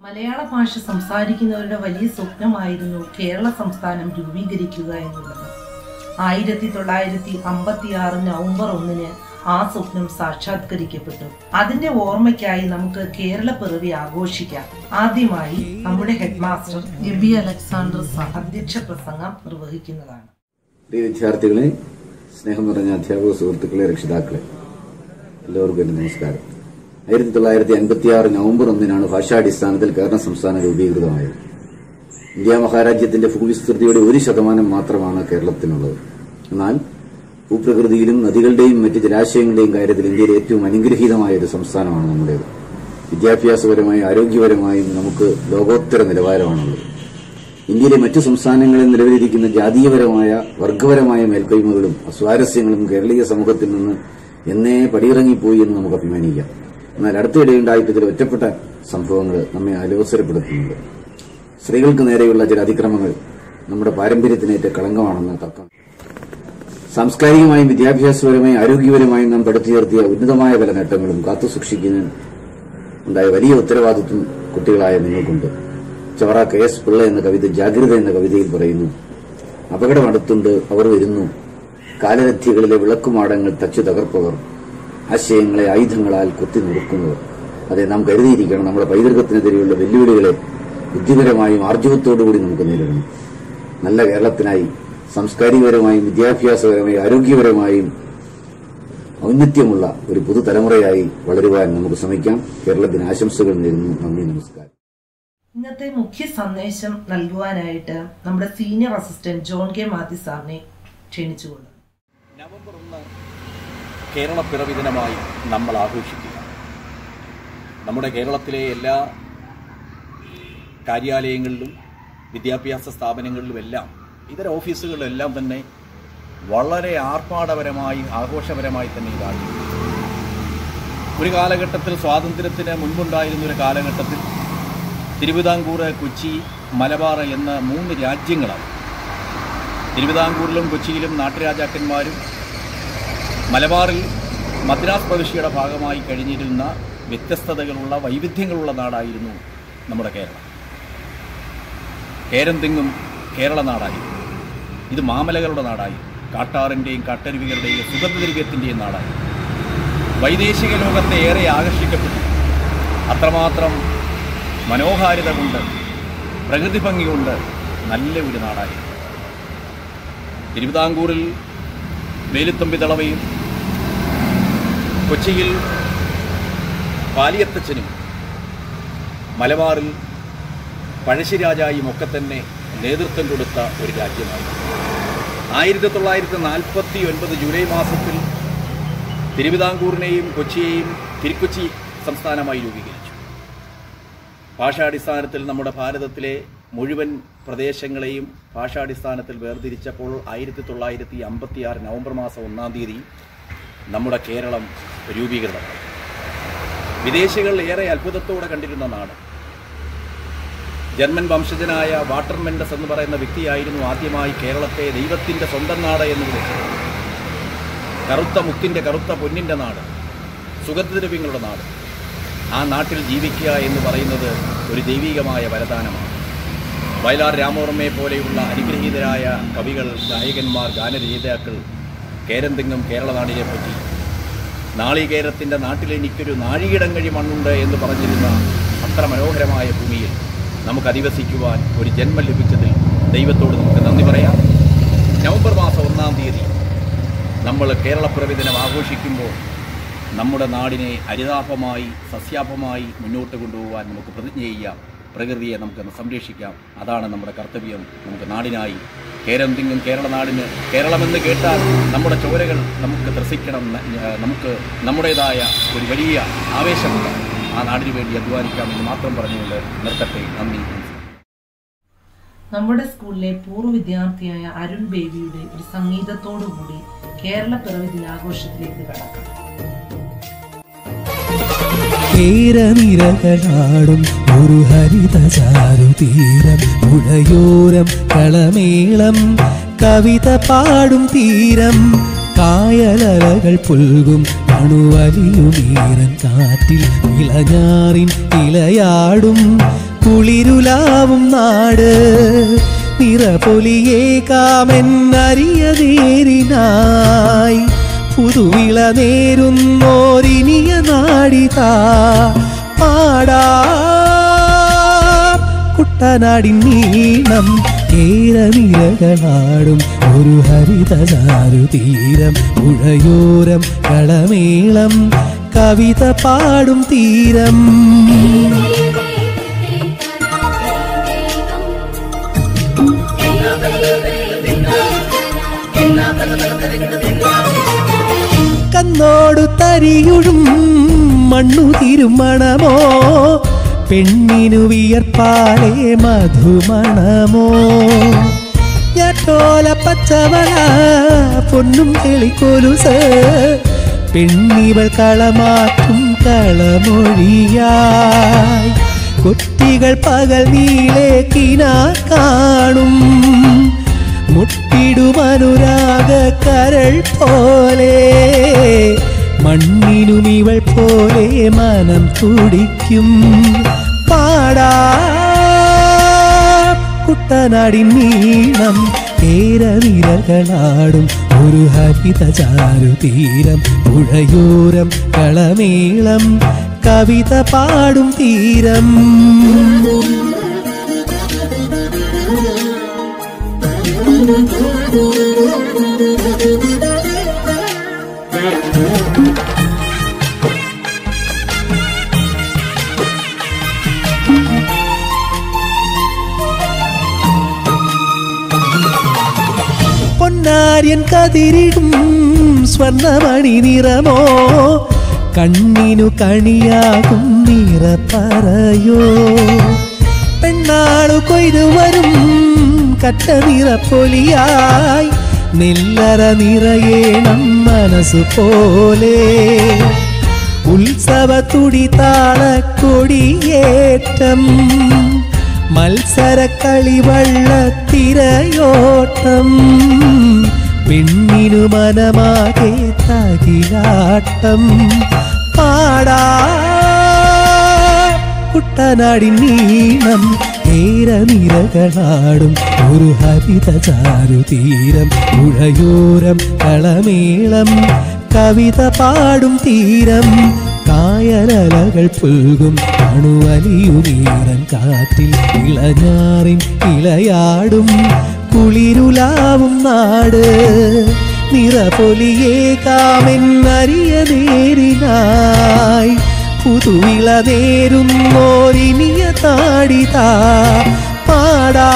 മലയാള ഭാഷ സംസാരിക്കുന്നവരുടെ വലിയ സ്വപ്നമായിരുന്നു കേരള സംസ്ഥാനം രൂപീകരിക്കുക എന്നുള്ളത്. ആയിരത്തി തൊള്ളായിരത്തി അമ്പത്തി ആറ് നവംബർ ഒന്നിന് ആ സ്വപ്നം സാക്ഷാത്കരിക്കപ്പെട്ടു. അതിന്റെ ഓർമ്മയ്ക്കായി നമുക്ക് കേരള പിറവി ആഘോഷിക്കാം. ആദ്യമായി നമ്മുടെ ഹെഡ് മാസ്റ്റർ എബി അലക്സാണ്ടർ അധ്യക്ഷ പ്രസംഗം നിർവഹിക്കുന്നതാണ്. വിദ്യാർത്ഥികളെ സ്നേഹം നിറഞ്ഞ അധ്യാപക സുഹൃത്തുക്കളെ രക്ഷിതാക്കളെ എല്ലാവർക്കും എന്റെ നമസ്കാരം. ആയിരത്തി തൊള്ളായിരത്തി അൻപത്തി ആറ് നവംബർ ഒന്നിനാണ് ഭാഷാടിസ്ഥാനത്തിൽ കേരള സംസ്ഥാനം രൂപീകൃതമായത്. ഇന്ത്യ മഹാരാജ്യത്തിന്റെ ഭൂവിസ്തൃതിയുടെ ഒരു ശതമാനം മാത്രമാണ് കേരളത്തിനുള്ളത്. എന്നാൽ ഭൂപ്രകൃതിയിലും നദികളുടെയും മറ്റ് ജലാശയങ്ങളുടെയും കാര്യത്തിൽ ഇന്ത്യയിലെ ഏറ്റവും അനുഗ്രഹീതമായ ഒരു സംസ്ഥാനമാണ് നമ്മുടേത്. വിദ്യാഭ്യാസപരമായും ആരോഗ്യപരമായും നമുക്ക് ലോകോത്തര നിലവാരമാണുള്ളത്. ഇന്ത്യയിലെ മറ്റു സംസ്ഥാനങ്ങളിൽ നിലവിലിരിക്കുന്ന ജാതീയപരമായ വർഗപരമായ മേൽക്കൈമകളും അസ്വാരസ്യങ്ങളും കേരളീയ സമൂഹത്തിൽ നിന്ന് എന്നേ പടിയിറങ്ങിപ്പോയി എന്ന് നമുക്ക് അഭിമാനിക്കാം. എന്നാൽ അടുത്തിടെയുണ്ടായിട്ട് ചില ഒറ്റപ്പെട്ട സംഭവങ്ങൾ നമ്മെ അലോസരപ്പെടുത്തുന്നുണ്ട്. സ്ത്രീകൾക്ക് നേരെയുള്ള ചില അതിക്രമങ്ങൾ നമ്മുടെ പാരമ്പര്യത്തിനേറ്റ കളങ്കമാണെന്ന് തർക്കം. സാംസ്കാരികമായും വിദ്യാഭ്യാസപരമായും ആരോഗ്യപരമായും നാം പടുത്തുയർത്തിയ ഉന്നതമായ പല നേട്ടങ്ങളും കാത്തുസൂക്ഷിക്കുന്നതിന് ഉണ്ടായ വലിയ ഉത്തരവാദിത്വം കുട്ടികളായ നിങ്ങൾക്കുണ്ട്. ചവറ കെ എസ് പിള്ള എന്ന കവിത ജാഗ്രത എന്ന കവിതയിൽ പറയുന്നു അപകടം അടുത്തുണ്ട് അവർ വരുന്നു കാലരഥ്യകളിലെ വിളക്കുമാടങ്ങൾ തച്ചു തകർപ്പവർ ആശയങ്ങളെ ആയുധങ്ങളാൽ കുത്തി നുറുക്കുന്നവർ. അതെ നാം കരുതിയിരിക്കണം നമ്മുടെ പൈതൃകത്തിനെതിരെയുള്ള വെല്ലുവിളികളെ ബുദ്ധിപരമായും ആർജവത്തോടുകൂടി നമുക്ക് നേരിടണം. നല്ല കേരളത്തിനായി സാംസ്കാരികപരമായും വിദ്യാഭ്യാസപരമായും ആരോഗ്യപരമായും ഔന്നത്യമുള്ള ഒരു പുതുതലമുറയായി വളരുവാൻ നമുക്ക് ശ്രമിക്കാം. കേരളത്തിന് ആശംസകൾ നേരുന്നു. നന്ദി നമസ്കാരം. ഇന്നത്തെ മുഖ്യ സന്ദേശം നൽകുവാനായിട്ട് നമ്മുടെ senior assistant John K Mathew സാറിനെ ക്ഷണിച്ചുകൊള്ളുന്നു നവംബർ ഒന്ന് കേരള പിറവി ദിനമായി നമ്മൾ ആഘോഷിക്കുക. നമ്മുടെ കേരളത്തിലെ എല്ലാ കാര്യാലയങ്ങളിലും വിദ്യാഭ്യാസ സ്ഥാപനങ്ങളിലുമെല്ലാം ഇതര ഓഫീസുകളിലെല്ലാം തന്നെ വളരെ ആർഭാടപരമായി ആഘോഷപരമായി തന്നെ ഇതാണ് ഒരു കാലഘട്ടത്തിൽ സ്വാതന്ത്ര്യത്തിന് മുൻപുണ്ടായിരുന്ന ഒരു കാലഘട്ടത്തിൽ തിരുവിതാംകൂർ കൊച്ചി മലബാർ എന്ന മൂന്ന് രാജ്യങ്ങളാണ്. തിരുവിതാംകൂറിലും കൊച്ചിയിലും നാട്ടുരാജാക്കന്മാരും മലബാറിൽ മദ്രാസ് പ്രവിശ്യയുടെ ഭാഗമായി കഴിഞ്ഞിരുന്ന വ്യത്യസ്തതകളുള്ള വൈവിധ്യങ്ങളുള്ള നാടായിരുന്നു നമ്മുടെ കേരളം. കേരം തെങ്ങും കേരള നാടായി ഇത് മാമലകളുടെ നാടായി കാട്ടാറിന്റെയും കാട്ടരുവികളുടെയും സുഗന്ധദ്രവ്യത്തിന്റെയും നാടായി. വൈദേശിക ലോകത്തെ ഏറെ ആകർഷിക്കപ്പെട്ടു. അത്രമാത്രം മനോഹാരിത കൊണ്ട് പ്രകൃതി ഭംഗി കൊണ്ട് നല്ല ഒരു നാടായി തിരുവിതാംകൂറിൽ വേലുത്തമ്പി തളവയും കൊച്ചിയിൽ പാലിയത്തച്ഛനും മലബാറിൽ പഴശ്ശിരാജായും ഒക്കെ തന്നെ നേതൃത്വം കൊടുത്ത ഒരു രാജ്യമാണ് ആയിരത്തി തൊള്ളായിരത്തി നാൽപ്പത്തി ഒൻപത് ജൂലൈ മാസത്തിൽ തിരുവിതാംകൂറിനെയും കൊച്ചിയെയും തിരുക്കൊച്ചി സംസ്ഥാനമായി രൂപീകരിച്ചു. ഭാഷാടിസ്ഥാനത്തിൽ നമ്മുടെ ഭാരതത്തിലെ മുഴുവൻ പ്രദേശങ്ങളെയും ഭാഷാടിസ്ഥാനത്തിൽ വേർതിരിച്ചപ്പോൾ ആയിരത്തി തൊള്ളായിരത്തി അമ്പത്തി ആറ് നവംബർ മാസം ഒന്നാം തീയതി നമ്മുടെ കേരളം രൂപീകൃതമായി വിദേശികൾ ഏറെ അത്ഭുതത്തോടെ കണ്ടിരുന്ന നാട്. ജർമ്മൻ വംശജനായ വാട്ടർ മെൻഡസ് എന്ന് പറയുന്ന വ്യക്തിയായിരുന്നു ആദ്യമായി കേരളത്തെ ദൈവത്തിന്റെ സ്വന്തം നാട് എന്ന് വിളിച്ചത്. കറുത്ത മുത്തിന്റെ കറുത്ത പൊന്നിന്റെ നാട് സുഗന്ധദ്രവ്യങ്ങളുടെ നാട്. ആ നാട്ടിൽ ജീവിക്കുക എന്ന് പറയുന്നത് ഒരു ദൈവികമായ വരദാനമാണ്. വയലാർ രാമവർമ്മയെ പോലെയുള്ള അനുഗ്രഹീതരായ കവികൾ ഗായകന്മാർ ഗാനരചയിതാക്കൾ കേരന്തെങ്ങും കേരള നാടിനെ പറ്റി. നാളികേരത്തിന്റെ നാട്ടിലെനിക്കൊരു നാഴികിടം കഴി മണ്ണുണ്ട് എന്ന് പറഞ്ഞിരുന്ന അത്ര മനോഹരമായ ഭൂമിയിൽ നമുക്ക് അധിവസിക്കുവാൻ ഒരു ജന്മം ലഭിച്ചതിൽ ദൈവത്തോട് നമുക്ക് നന്ദി പറയാം. നവംബർ മാസം ഒന്നാം തീയതി നമ്മൾ കേരളപ്പിറവി ദിനം ആഘോഷിക്കുമ്പോൾ നമ്മുടെ നാടിനെ ഹരിതാഭമായി സസ്യാഭമായി മുന്നോട്ട് കൊണ്ടുപോകാൻ നമുക്ക് പ്രതിജ്ഞ ചെയ്യാം. പ്രകൃതിയെ നമുക്ക് സംരക്ഷിക്കാം. അതാണ് നമ്മുടെ കർത്തവ്യം. നമുക്ക് നാടിനായി കേരം തിങ്ങും കേരള നാടിന് കേരളമെന്ന് കേട്ടാൽ നമ്മുടെ ചോരകൾ നമുക്ക് ത്രസിക്കണം നമുക്ക് നമ്മുടേതായ ഒരു വലിയ ആവേശമുണ്ട്. ആ നാടിന് വേണ്ടി അധ്വാനിക്കാമെന്ന് മാത്രം പറഞ്ഞുകൊണ്ട് നിർത്തട്ടെ. നന്ദി. നമ്മുടെ സ്കൂളിലെ പൂർവ വിദ്യാർത്ഥിയായ അരുൺ ബേബിയുടെ ഒരു സംഗീതത്തോടു കൂടി കേരള പിറവി ദിനാഘോഷത്തിലേക്ക് കടക്കാം. കേരനിരകളാടും ഒരു ഹരിത ചാരുതീരം പുഴയോരം കളമേളം കവിത പാടും തീരം കായലകൾ പുൽകും അണുവലിയുമീരൻ കാറ്റിൽ ഇളഞ്ഞാറിൻ ഇലയാടും കുളിരുലാവും നാട് നിറപൊലിയേ കാമെന്നറിയതേരിനായി പുതുവിള നേരുന്നോരിനിയ നാടിതാ. പാടാ. കുട്ടനാടിൻ നീളം കേരനിരകളാടും ഒരു ഹരിതചാരു തീരം പുഴയോരം കളമേളം കവിത പാടും തീരം. കന്നോടു തരിയുഴും മണ്ണു തിരുമണമോ? പെണ്ണിനു വിയർപ്പാലേ മധുമണമോ? ഞാറ്റോല പച്ചവള പൊന്നും കിളിക്കൊലുസ് പെണ്ണിവൾ കളമാക്കും കളമൊഴിയായി. കുട്ടികൾ പകൽ നീളേക്കിനാ കിനാ കാണും. മുട്ടിടുമനുരാഗ കരൾ പോലെ. മണ്ണിനും ഇവൾ പോലെ മനം തുടിക്കും. പാടാ. കുട്ടനാടി നീളം ഏരവിരകളാടും ഒരു ഹരിതചാരു തീരം പുഴയൂരം കളമേളം. കവിത പാടും തീരം. பொன்னார் என் கதிரிடும் ஸ்வர்ணமணி நிறமோ? கண்ணினு கணியாகும் நிறப்பறையோ? பெண்ணாடு கொய்து வரும் കട്ട നിറപ്പൊലിയായി നെല്ലറ നിറയേണം മനസ്സു പോലെ. ഉത്സവ തുടി താളക്കൊടിയേറ്റം മത്സര കളിവള്ളത്തിരയോട്ടം പെണ്ണിനു മനമാകെ തകിലാട്ടം പാടാ കുട്ടനാടിൻ നീളം ഏരനിരകളാടും ഒരു ഹരിതചാരു തീരം പുഴയോരം കളമേളം കവിത പാടും തീരം കായലകൾ പുൽകും അണുവലിയുമീറൻ കാറ്റിൽ ഇളഞ്ഞാറിൻ ഇളയാടും കുളിരുലാവും നാട് നിറപൊലിയേ കാമെന്നറിയ നേരിനായി പുതുവിള നേരുന്നോരിനിയ താടിതാ പാടാ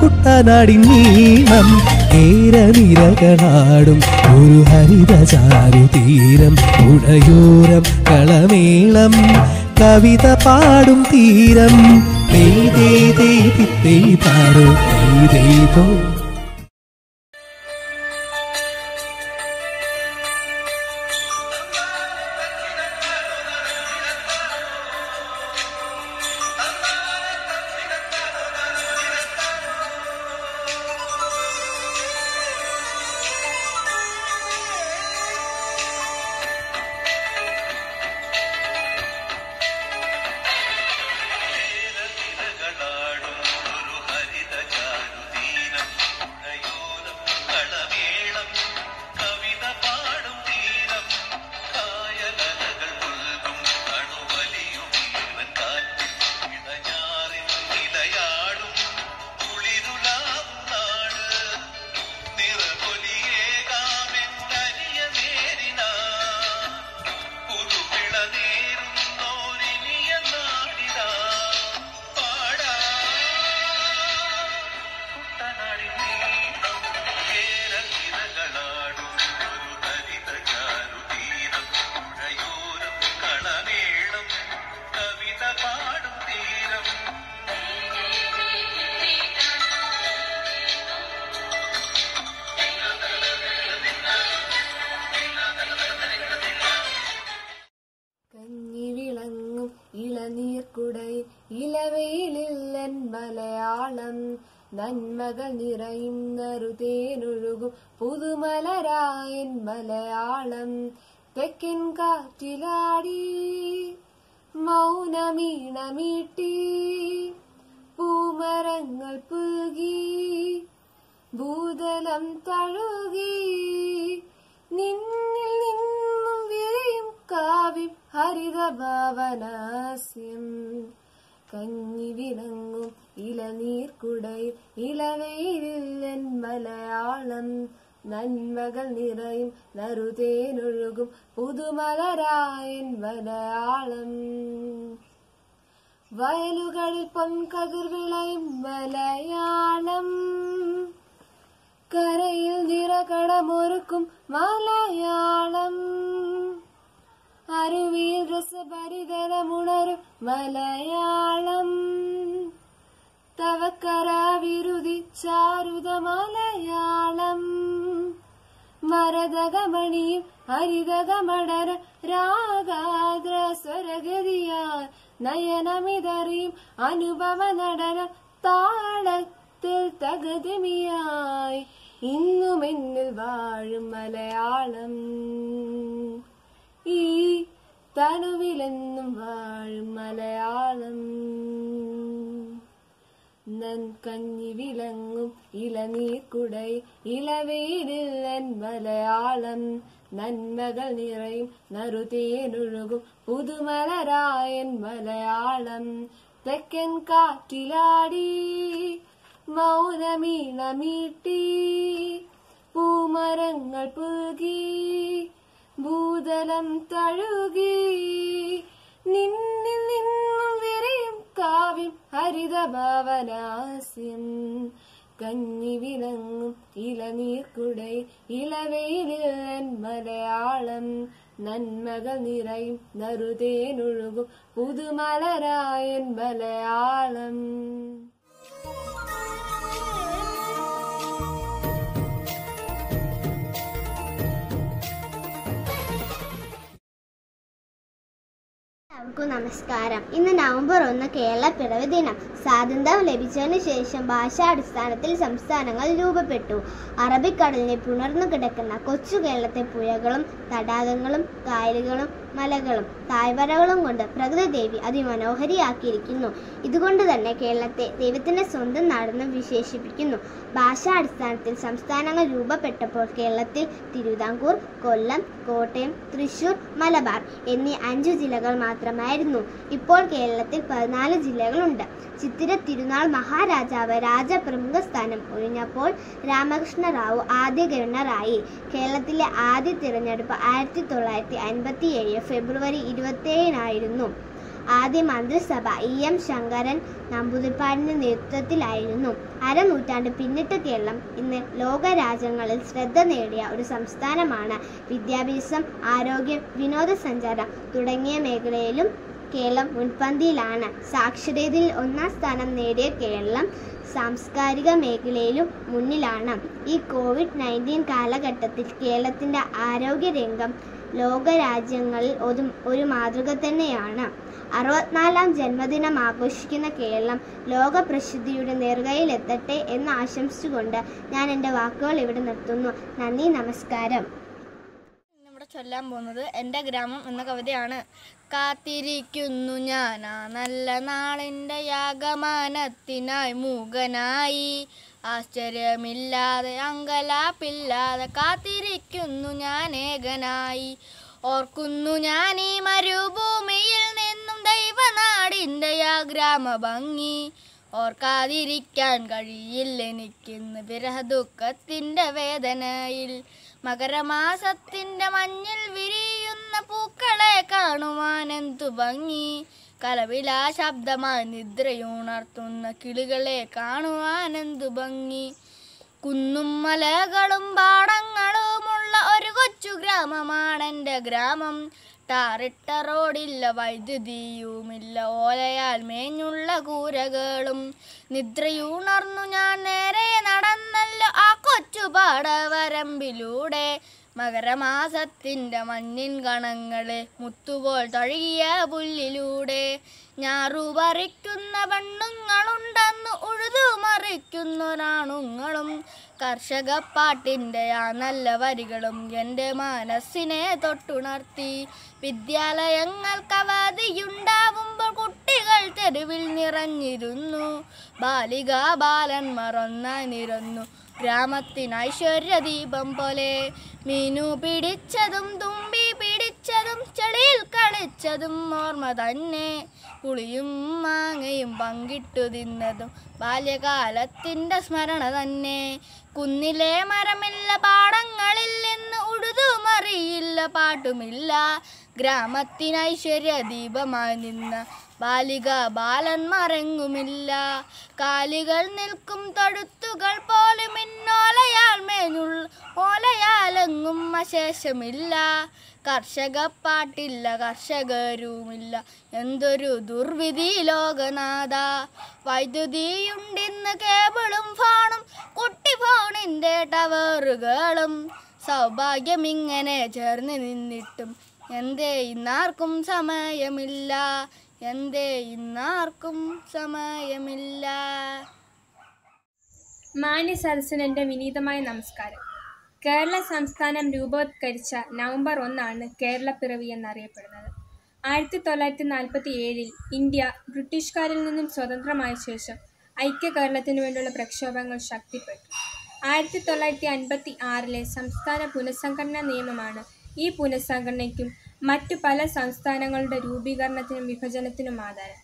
കുട്ടനാടിൻ നീളം കേരനിരകളാടും ഒരു ഹരിതചാരു തീരം പുഴയോരം കളമേളം. കവിത പാടും തീരം പെയ്തേ പാടോ പെയ്തേതോ വിളങ്ങും നിറയുന്നൊരു തേനൊഴുകും നന്മകൾ പുതുമലരായൻ മലയാളം. തെക്കൻ കാറ്റിലാടി മൗനമീണമീട്ടി പൂമരങ്ങൾ പുകി ഭൂതലം തഴുകി നിന്നിൽ നിന്നും വിരിയും കാവ്യം ഹരിതഭാവനാസ്യം. കഞ്ഞി വിളങ്ങും ഇളനീർക്കുടയിൽ ഇളവെയിലില്ലൻ മലയാളം നന്മകൾ നിറയും നറുതേനൊഴുകും പുതുമലരായൻ മലയാളം. വയലുകളിൽ പൊൻകതിർ വിളയും മലയാളം. കരയിൽ നിറകടമൊരുക്കും മലയാളം. അരുവിയിൽ രസപരിതലമുണരും മലയാളം. തവക്കര ചാരുതമലയാളം മരതകമണിയും ഹരിതകമടര രാഗാദ്ര സ്വരഗതിയാൽ നയനമിതറിയും അനുഭവ നടന താളത്തിൽ തകതിമിയായി ഇന്നും എന്നിൽ വാഴും മലയാളം. ഈ തനുവിലെന്നും വാഴും മലയാളം. നൻ കഞ്ഞി വിളങ്ങും ഇളനീർക്കുടൈ എൻ മലയാളം നന്മകൾ നിറയും നറുതേനൊഴുകും പുതുമലരായൻ മലയാളം. തെക്കൻ കാറ്റിലാടി മൗനമീണമീട്ടി. പൂമരങ്ങൾ പുൽകി ഭൂതലം തഴുകി. നിന്ന ഹരിതഭാവനാസ്യം കഞ്ഞി വിലങ്ങും ഇളനീർക്കുടൈ ഇളവെയിലില്ലൻ മലയാളം നന്മകൾ നിറയും നറുതേനൊഴുകും പുതുമലരായൻ മലയാളം എല്ലാവർക്കും നമസ്കാരം. ഇന്ന് നവംബർ ഒന്ന് കേരള പിറവി ദിനം. സ്വാതന്ത്ര്യം ലഭിച്ചതിന് ശേഷം ഭാഷാടിസ്ഥാനത്തിൽ സംസ്ഥാനങ്ങൾ രൂപപ്പെട്ടു. അറബിക്കടലിനെ പുണർന്നു കിടക്കുന്ന കൊച്ചു കേരളത്തെ പുഴകളും തടാകങ്ങളും കായലുകളും മലകളും തായ്വരകളും കൊണ്ട് പ്രകൃതിദേവി അതിമനോഹരിയാക്കിയിരിക്കുന്നു. ഇതുകൊണ്ട് തന്നെ കേരളത്തെ ദൈവത്തിന്റെ സ്വന്തം നാടെന്ന് വിശേഷിപ്പിക്കുന്നു. ഭാഷാടിസ്ഥാനത്തിൽ സംസ്ഥാനങ്ങൾ രൂപപ്പെട്ടപ്പോൾ കേരളത്തിൽ തിരുവിതാംകൂർ കൊല്ലം കോട്ടയം തൃശൂർ മലബാർ എന്നീ അഞ്ചു ജില്ലകൾ മാത്രമായിരുന്നു. ഇപ്പോൾ കേരളത്തിൽ പതിനാല് ജില്ലകളുണ്ട്. ചിത്തിര തിരുനാൾ മഹാരാജാവ് രാജപ്രമുഖ സ്ഥാനം ഒഴിഞ്ഞപ്പോൾ രാമകൃഷ്ണ റാവു ആദ്യ ഗവർണറായി. കേരളത്തിലെ ആദ്യ തിരഞ്ഞെടുപ്പ് ആയിരത്തി തൊള്ളായിരത്തി അൻപത്തി ഏഴ് ഫെബ്രുവരി ഇരുപത്തിയേഴിനായിരുന്നു ആദ്യ മന്ത്രിസഭ ഇ എം ശങ്കരൻ നമ്പൂതിരിപ്പാടിന്റെ നേതൃത്വത്തിലായിരുന്നു. അരനൂറ്റാണ്ട് പിന്നിട്ട കേരളം ഇന്ന് ലോകരാജ്യങ്ങളിൽ ശ്രദ്ധ നേടിയ ഒരു സംസ്ഥാനമാണ് വിദ്യാഭ്യാസം ആരോഗ്യം വിനോദസഞ്ചാരം തുടങ്ങിയ മേഖലയിലും കേരളം മുൻപന്തിയിലാണ്. സാക്ഷരതയിൽ ഒന്നാം സ്ഥാനം നേടിയ കേരളം സാംസ്കാരിക മേഖലയിലും മുന്നിലാണ്. ഈ കോവിഡ് നയന്റീൻ കാലഘട്ടത്തിൽ കേരളത്തിന്റെ ആരോഗ്യരംഗം ലോകരാജ്യങ്ങളിൽ ഒരു ഒരു മാതൃക തന്നെയാണ്. അറുപത്തിനാലാം ജന്മദിനം ആഘോഷിക്കുന്ന കേരളം ലോക പ്രസിദ്ധിയുടെ എത്തട്ടെ എന്ന് ആശംസിച്ചുകൊണ്ട് ഞാൻ എന്റെ വാക്കുകൾ ഇവിടെ നിർത്തുന്നു. നന്ദി നമസ്കാരം. ഇന്നിവിടെ ചൊല്ലാൻ പോകുന്നത് എന്റെ ഗ്രാമം എന്ന കവിതയാണ്. കാത്തിരിക്കുന്നു ഞാനാ നല്ല നാളിന്റെ യാഗമാനത്തിനായി മൂകനായി. ആശ്ചര്യമില്ലാതെ അങ്കലാപ്പില്ലാതെ കാത്തിരിക്കുന്നു ഞാൻ ഏകനായി. ഓർക്കുന്നു ഞാൻ ഈ മരുഭൂമിയിൽ നിന്നും ദൈവനാടിന്റെ ആ ഗ്രാമഭംഗി ഓർക്കാതിരിക്കാൻ കഴിയില്ല എനിക്കിന്ന് വിരഹ ദുഃഖത്തിന്റെ വേദനയിൽ. മകരമാസത്തിന്റെ മഞ്ഞിൽ വിരിയുന്ന പൂക്കളെ കാണുവാൻ എന്തു ഭംഗി. കലവിലാ ശബ്ദമായി നിദ്രയുണർത്തുന്ന കിളികളെ കാണുവാൻ എന്തു ഭംഗി? കുന്നും മലകളും പാടങ്ങളുമുള്ള ഒരു കൊച്ചു ഗ്രാമമാണെന്റെ ഗ്രാമം. ടാറിട്ട റോഡില്ല വൈദ്യുതിയുമില്ല ഓലയാൽ മേഞ്ഞുള്ള കൂരകളും. നിദ്രയുണർന്നു ഞാൻ നേരെ നടന്നല്ലോ ആ കൊച്ചു പാടവരമ്പിലൂടെ. മകരമാസത്തിന്റെ മണ്ണിൻ കണങ്ങളെ മുത്തുപോൽ തഴുകിയ പുല്ലിലൂടെ. ഞാറു പറിക്കുന്ന പെണ്ണുങ്ങളുണ്ടെന്ന് ഉഴുതുമറിക്കുന്നൊരാണുങ്ങളും കർഷകപ്പാട്ടിന്റെ ആ നല്ല വരികളും എന്റെ മനസ്സിനെ തൊട്ടുണർത്തി. വിദ്യാലയങ്ങൾക്ക് അവധിയുണ്ടാവുമ്പോൾ കുട്ടികൾ തെരുവിൽ നിറഞ്ഞിരുന്നു. ബാലിക ബാലന്മാർ ഒന്നായി നിരന്നു. ഗ്രാമത്തിന് ഐശ്വര്യദീപം പോലെ മീനു പിടിച്ചതും തുമ്പി പിടിച്ചതും ചെളിയിൽ കളിച്ചതും ഓർമ്മ തന്നെ. പുളിയും മാങ്ങയും പങ്കിട്ടു തിന്നതും ബാല്യകാലത്തിന്റെ സ്മരണ തന്നെ. കുന്നിലെ മരമില്ല പാടങ്ങളിൽ നിന്ന് ഉഴുതുമറിയില്ല പാട്ടുമില്ല. ഗ്രാമത്തിന് ഐശ്വര്യ ദീപമായി നിന്ന ബാലിക ബാലന്മാരെങ്ങുമില്ല. കാലികൾ നിൽക്കും തൊഴുത്തുകൾ പോലും ഇന്നോലയാൽ മേനുൾ ഓലയാലെങ്ങും അശേഷമില്ല കർഷക പാട്ടില്ല കർഷകരുമില്ല. എന്തൊരു ദുർവിധി ലോകനാഥ. വൈദ്യുതിയുണ്ടിന്ന് കേബിളും ഫോണും കുട്ടി ഫോണിന്റെ ടവറുകളും സൗഭാഗ്യം ഇങ്ങനെ ചേർന്ന് നിന്നിട്ടും എന്തേ ഇന്നാർക്കും സമയമില്ല. എന്തേ ഇന്നാർക്കും സമയമില്ല. മാന്യ സരസനന്റെ വിനീതമായ നമസ്കാരം. കേരള സംസ്ഥാനം രൂപവത്കരിച്ച നവംബർ ഒന്നാണ് കേരളപ്പിറവി എന്നറിയപ്പെടുന്നത്. ആയിരത്തി തൊള്ളായിരത്തി നാൽപ്പത്തി ഏഴിൽ ഇന്ത്യ ബ്രിട്ടീഷുകാരിൽ നിന്നും സ്വതന്ത്രമായ ശേഷം ഐക്യ കേരളത്തിനു വേണ്ടിയുള്ള പ്രക്ഷോഭങ്ങൾ ശക്തിപ്പെട്ടു. ആയിരത്തി തൊള്ളായിരത്തി അൻപത്തി ആറിലെ സംസ്ഥാന പുനഃസംഘടനാ നിയമമാണ് ഈ പുനഃസംഘടനയ്ക്കും മറ്റു പല സംസ്ഥാനങ്ങളുടെ രൂപീകരണത്തിനും വിഭജനത്തിനും ആധാരം.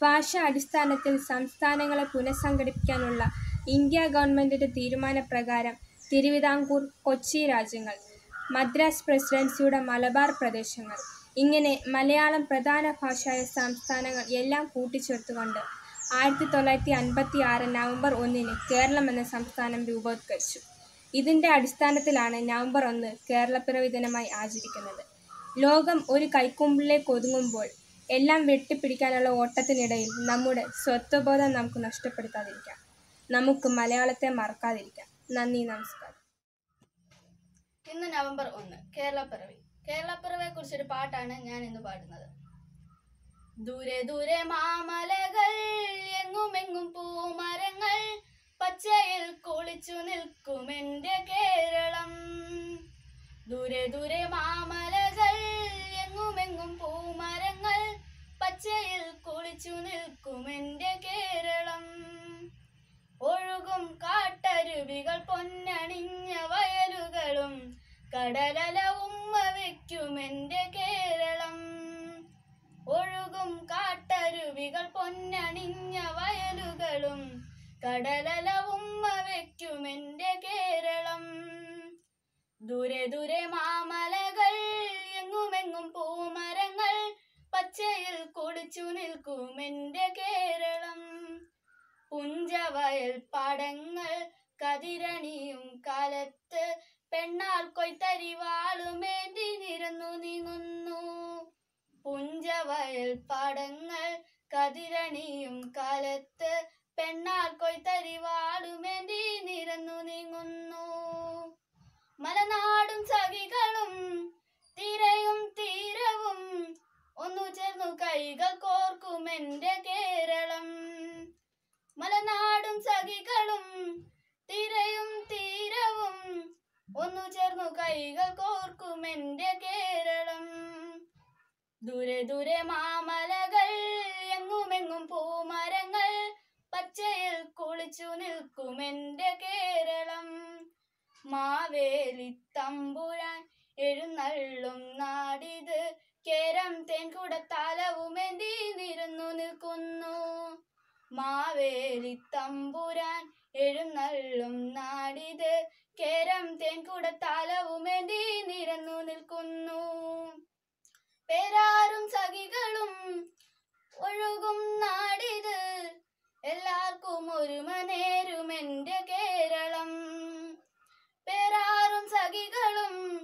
ഭാഷ അടിസ്ഥാനത്തിൽ സംസ്ഥാനങ്ങളെ പുനഃസംഘടിപ്പിക്കാനുള്ള ഇന്ത്യ ഗവൺമെന്റിന്റെ തീരുമാനപ്രകാരം തിരുവിതാംകൂർ കൊച്ചി രാജ്യങ്ങൾ മദ്രാസ് പ്രസിഡൻസിയുടെ മലബാർ പ്രദേശങ്ങൾ ഇങ്ങനെ മലയാളം പ്രധാന ഭാഷയായ സംസ്ഥാനങ്ങൾ എല്ലാം കൂട്ടിച്ചേർത്തുകൊണ്ട് ആയിരത്തി തൊള്ളായിരത്തി അൻപത്തി ആറ് നവംബർ ഒന്നിന് കേരളം എന്ന സംസ്ഥാനം രൂപവത്കരിച്ചു. ഇതിന്റെ അടിസ്ഥാനത്തിലാണ് നവംബർ ഒന്ന് കേരളപ്പിറവി ദിനമായി ആചരിക്കുന്നത്. ലോകം ഒരു കൈക്കുമ്പിലേക്ക് ഒതുങ്ങുമ്പോൾ എല്ലാം വെട്ടിപ്പിടിക്കാനുള്ള ഓട്ടത്തിനിടയിൽ നമ്മുടെ സ്വത്വബോധം നമുക്ക് നഷ്ടപ്പെടുത്താതിരിക്കാം. നമുക്ക് മലയാളത്തെ മറക്കാതിരിക്കാം. നന്ദി നമസ്കാരം. ഇന്ന് നവംബർ ഒന്ന് കേരളപ്പിറവി. കേരളപ്പിറവിയെ കുറിച്ചൊരു പാട്ടാണ് ഞാൻ ഇന്ന് പാടുന്നത്. ദൂരെ ദൂരെ മാമലകൾ എങ്ങുമെങ്ങും പൂമരങ്ങൾ പച്ചയിൽ കുളിച്ചു നിൽക്കും എന്റെ കേരളം. ദൂരെ ദൂരെ മാമലകൾ എങ്ങുമെങ്ങും പൂമരങ്ങൾ പച്ചയിൽ കുളിച്ചു നിൽക്കും എന്റെ കേരളം. ഒഴുകും കാട്ടരുവികൾ പൊന്നണിഞ്ഞ വയലുകളും കടലല ഉമ്മ എന്റെ കേരളം. ഒഴുകും കാട്ടരുവികൾ പൊന്നണിഞ്ഞ വയലുകളും കടലല ഉമ്മ എന്റെ കേരളം. ദൂരെ ദൂരെ മാമലകൾ എങ്ങുമെങ്ങും പൂമരങ്ങൾ പച്ചയിൽ കുളിച്ചു നിൽക്കും എന്റെ കേരളം. പുഞ്ചവയൽ പടങ്ങൾ കതിരണിയും കാലത്ത് പെണ്ണാൽ കൊയ്ത്തരിവാളുമേന്തി നിരന്നു നീങ്ങുന്നു. പുഞ്ചവയൽ പടങ്ങൾ കതിരണിയും കാലത്ത് പെണ്ണാൽ കൊയ്ത്തരിവാളുമേന്തി നിരന്നു നീങ്ങുന്നു. മലനാടും സഖികളും തിരയും തീരവും ഒന്നു ചേർന്നു കൈകൾ കോർക്കും എന്റെ കേരളം. മലനാടും സഖികളും തിരയും തീരവും ഒന്നു ചേർന്നു കൈകൾ കോർക്കും എന്റെ കേരളം. ദൂരെ ദൂരെ മാമലകൾ എങ്ങുമെങ്ങും പൂമരങ്ങൾ പച്ചയിൽ കുളിച്ചു നിൽക്കും എന്റെ കേരളം. മാവേലി തമ്പുരാൻ എഴുന്നള്ളും നാടിത്. കേരം തേൻ തലവുമെന്തി നിരന്നു നിൽക്കുന്നു. മാവേലി തമ്പുരാൻ എഴുന്നള്ളും നാടിത്. കേരം തേൻ തലവുമെന്തി നിരന്നു നിൽക്കുന്നു. പേരാറും സഖികളും ഒഴുകും നാടിത്. എല്ലാവർക്കും ഒരുമനേരും എന്റെ കേരളം. പേരാറും സഖികളും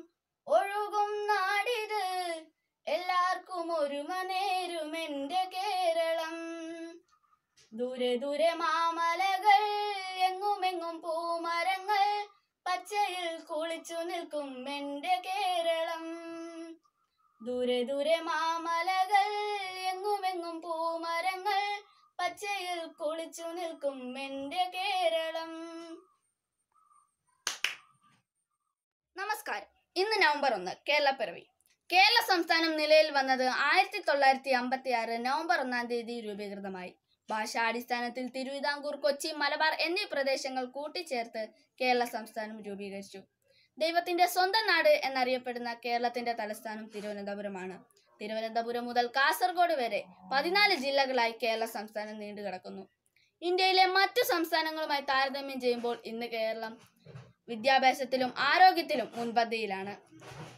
ഒഴുകും നാടിത് എല്ലാവർക്കും ഒരുമ നേരും എന്റെ കേരളം. ദൂരെ ദൂരെ മാമലകൾ എങ്ങുമെങ്ങും പൂമരങ്ങൾ പച്ചയിൽ കുളിച്ചു നിൽക്കും എന്റെ കേരളം. ദൂരെ ദൂരെ മാമലകൾ എങ്ങുമെങ്ങും പൂമരങ്ങൾ പച്ചയിൽ കുളിച്ചു നിൽക്കും എന്റെ കേരളം. നമസ്കാരം. ഇന്ന് നവംബർ ഒന്ന് കേരളപ്പിറവി കേരള സംസ്ഥാനം നിലയിൽ വന്നത് ആയിരത്തി തൊള്ളായിരത്തി അമ്പത്തി ആറ് നവംബർ ഒന്നാം തീയതി രൂപീകൃതമായി. ഭാഷാടിസ്ഥാനത്തിൽ തിരുവിതാംകൂർ കൊച്ചി മലബാർ എന്നീ പ്രദേശങ്ങൾ കൂട്ടിച്ചേർത്ത് കേരള സംസ്ഥാനം രൂപീകരിച്ചു. ദൈവത്തിന്റെ സ്വന്തം നാട് എന്നറിയപ്പെടുന്ന കേരളത്തിന്റെ തലസ്ഥാനം തിരുവനന്തപുരമാണ്. തിരുവനന്തപുരം മുതൽ കാസർഗോഡ് വരെ പതിനാല് ജില്ലകളായി കേരള സംസ്ഥാനം നീണ്ടുകിടക്കുന്നു. ഇന്ത്യയിലെ മറ്റു സംസ്ഥാനങ്ങളുമായി താരതമ്യം ചെയ്യുമ്പോൾ ഇന്ന് കേരളം വിദ്യാഭ്യാസത്തിലും ആരോഗ്യത്തിലും മുൻപന്തിയിലാണ്.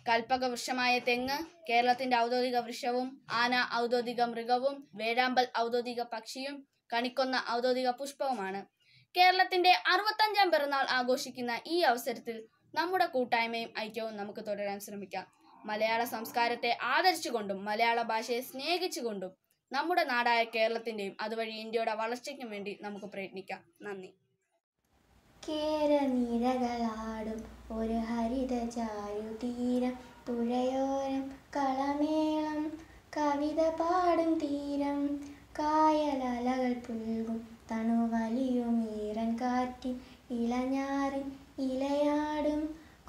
കൽപ്പക വൃക്ഷമായ തെങ്ങ് കേരളത്തിന്റെ ഔദ്യോഗിക വൃക്ഷവും ആന ഔദ്യോഗിക മൃഗവും വേഴാമ്പൽ ഔദ്യോഗിക പക്ഷിയും കണിക്കൊന്ന ഔദ്യോഗിക പുഷ്പവുമാണ്. കേരളത്തിന്റെ അറുപത്തഞ്ചാം പിറന്നാൾ ആഘോഷിക്കുന്ന ഈ അവസരത്തിൽ നമ്മുടെ കൂട്ടായ്മയും ഐക്യവും നമുക്ക് തുടരാൻ ശ്രമിക്കാം. മലയാള സംസ്കാരത്തെ ആദരിച്ചുകൊണ്ടും മലയാള ഭാഷയെ സ്നേഹിച്ചുകൊണ്ടും നമ്മുടെ നാടായ കേരളത്തിന്റെയും അതുവഴി ഇന്ത്യയുടെ വളർച്ചയ്ക്കും വേണ്ടി നമുക്ക് പ്രയത്നിക്കാം. നന്ദി. കേരനിരകളാടും ഒരു ഹരിത ചാരുതീരം പുഴയോരം കളമേളം കവിത പാടും തീരം. കായലലകൾ പുൽകും തണുവലിയും ഈറൻ കാറ്റിൻ ഇളഞ്ഞാറിൻ ഇലയാടും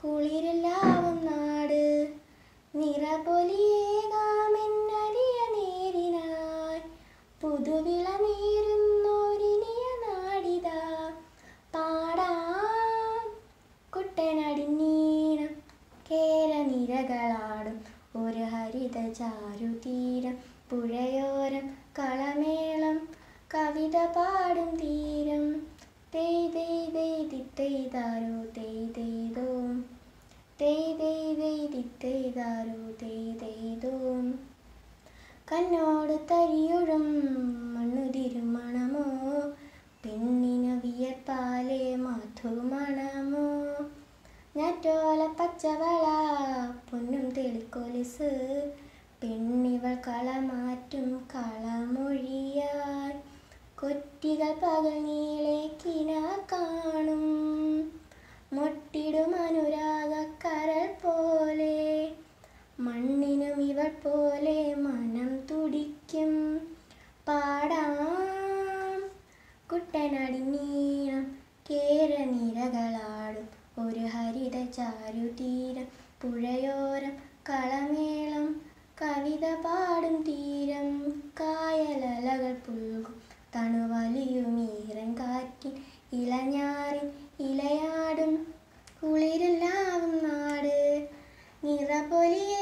കുളിരെല്ലാവും നാട്. നിറപൊലിയേകാമെന്നരിയ നേരിനായി പുതുവിള നേരുന്നോരിനിയ നാടിതാ പാടാം കുട്ടനടിനീണം കേരനിരകളാടും ഒരു ഹരിത ചാരുതീരം പുഴയോരം കളമേളം കവിത പാടും തീരം. തെയ് തെയ് തെയ് തിത്തെയ്താരോ തെയ് തെയ്തോ തെയ് തെയ് തെയ് തിത്തെയ്താരോ തെയ് തെയ്തോ കണ്ണോട് തരിയൊഴും മണ്ണുതിരും മണമോ പെണ്ണിനു വിയർപ്പാലെ മധുമണമോ ഞാറ്റോല പച്ചവള പൊന്നും തെളിക്കൊലിസ് പെണ്ണിവൾ കളമാറ്റും കളമൊഴിയാൽ കൊറ്റികൾ പകൽ നീളെ കിന കാണും മൊട്ടിടും അനുരാഗക്കരൾ പോലെ മണ്ണിനും ഇവൾ പോലെ മനം തുടിക്കും പാടാം കുട്ടനടിനീണം കേരനിരകളാടും ഒരു ഹരിത ചാരുതീരം പുഴയോരം കളമേളം കവിത പാടും തീരം കായലലകൾ പുൽകും തണുവലിയും ഈറൻ കാറ്റിൻ ഇളഞ്ഞാറിൻ ഇലയാടും കുളിരെല്ലാവും നാട് നിറപൊലിയേകാമെന്നറിയ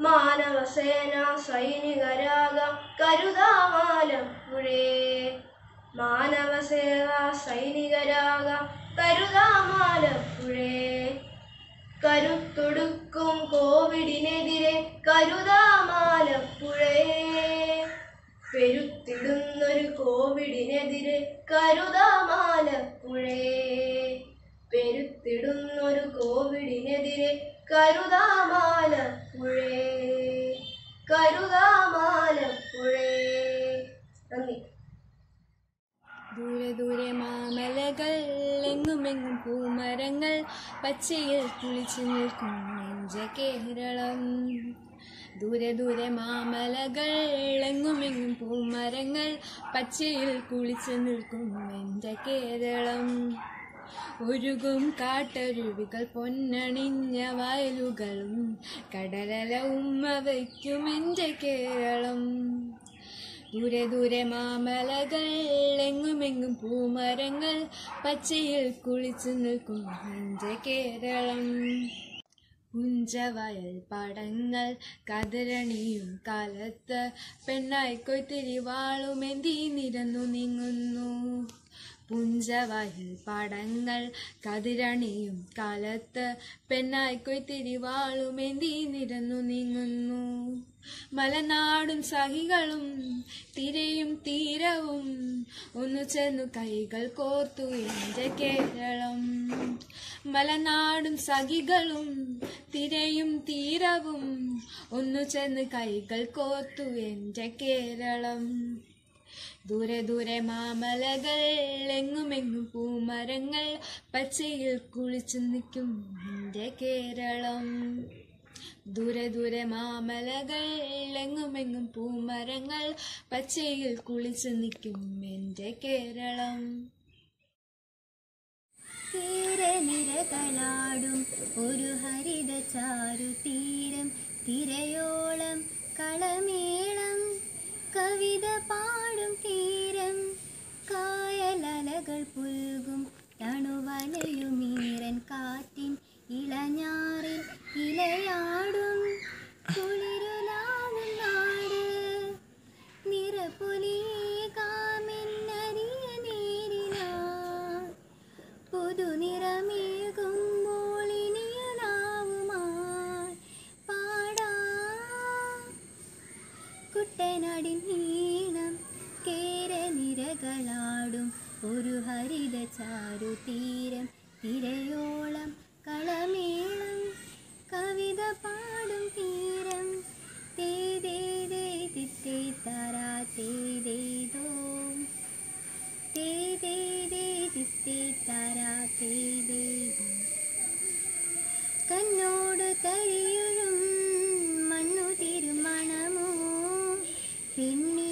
മാനവസേന സൈനികരാകാം കരുതാമാലപ്പുഴേ മാനവസേന കരുതാമാലം മുഴേ. കരുത്തൊടുക്കും കോവിഡിനെതിരെ കരുതാമാലപ്പുഴേ പെരുത്തിടുന്നൊരു കോവിഡിനെതിരെ കരുതാമാലപ്പുഴേ പെരുത്തിടുന്നൊരു കോവിഡിനെതിരെ കരുതാമാലപ്പുഴേ കരുതാമാലപ്പുഴേ നന്ദി. ദൂരെ ദൂരെ മാമലകൾ എങ്ങുമെങ്ങും പൂമരങ്ങൾ പച്ചയിൽ കുളിച്ചു നിൽക്കും നെഞ്ച കേരളം ദൂരെ ദൂരെ മാമലകൾ എങ്ങുമെങ്ങും പൂമരങ്ങൾ പച്ചയിൽ കുളിച്ചു നിൽക്കും നെഞ്ച കേരളം ഒഴുകും കാട്ടരുവികൾ പൊന്നണിഞ്ഞ വയലുകളും കടലല ഉമ്മ വയ്ക്കും എന്റെ കേരളം. ദൂരെ ദൂരെ മാമലകൾ എങ്ങുമെങ്ങും പൂമരങ്ങൾ പച്ചയിൽ കുളിച്ചു നിൽക്കും എന്റെ കേരളം. പുഞ്ചവയൽ പടങ്ങൾ കതിരണിയും കാലത്ത് പെണ്ണായി വാളുമെന്തി നിരന്നു നീങ്ങുന്നു. പുഞ്ചവയൽ പടങ്ങൾ കതിരണിയും കാലത്ത് പെണ്ണായി കൊയ്ത്തിരി എന്തി നിരന്നു നീങ്ങുന്നു. മലനാടും സഹികളും തിരയും തീരവും ഒന്നു ചേർന്നു കൈകൾ കോർത്തു എന്റെ കേരളം. മലനാടും സഖികളും തിരയും തീരവും ഒന്നു ചേർന്ന് കൈകൾ കോർത്തു എന്റെ കേരളം. ദൂരെ ദൂരെ മാമലകൾ എങ്ങുമെങ്ങും പൂമരങ്ങൾ പച്ചയിൽ കുളിച്ചു നിൽക്കും എന്റെ കേരളം. ദൂരെ ദൂരെ മാമലകൾ എങ്ങുമെങ്ങും പൂമരങ്ങൾ പച്ചയിൽ കുളിച്ചു നിൽക്കും എന്റെ കേരളം. തീരനിരകളാടും ഒരു ഹരിത ചാരു തീരം തിരയോളം കളമേളം കന്നോട് തരിയുഴും മണ്ണു തിരുമണമോ? പെണ്ണിനു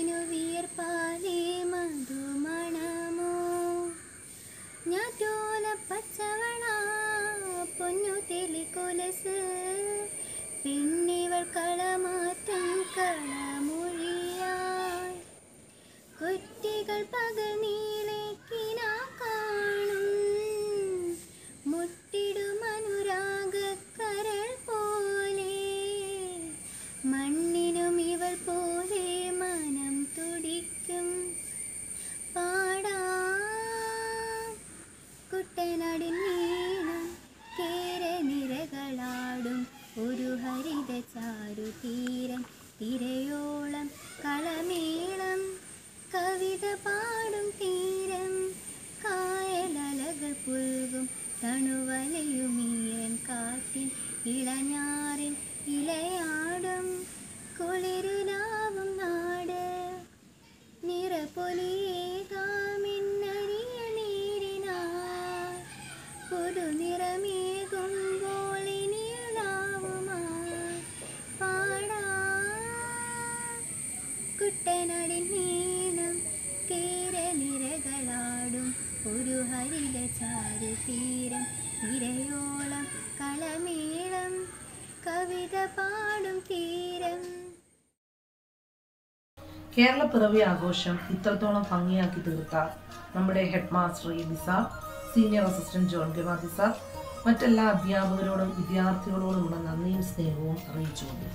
ചാരു തീരം തിരയോളം കളമേളം കവിത പാടും തീരം കേരളപ്പിറവി ആഘോഷം ഇത്രത്തോളം ഭംഗിയാക്കി തീർത്ത നമ്മുടെ head master Aby sir senior assistant John ഗവാദി sir മറ്റെല്ലാ അധ്യാപകരോടും വിദ്യാർത്ഥികളോടുമുള്ള നന്ദിയും സ്നേഹവും അറിയിച്ചുകൊണ്ട്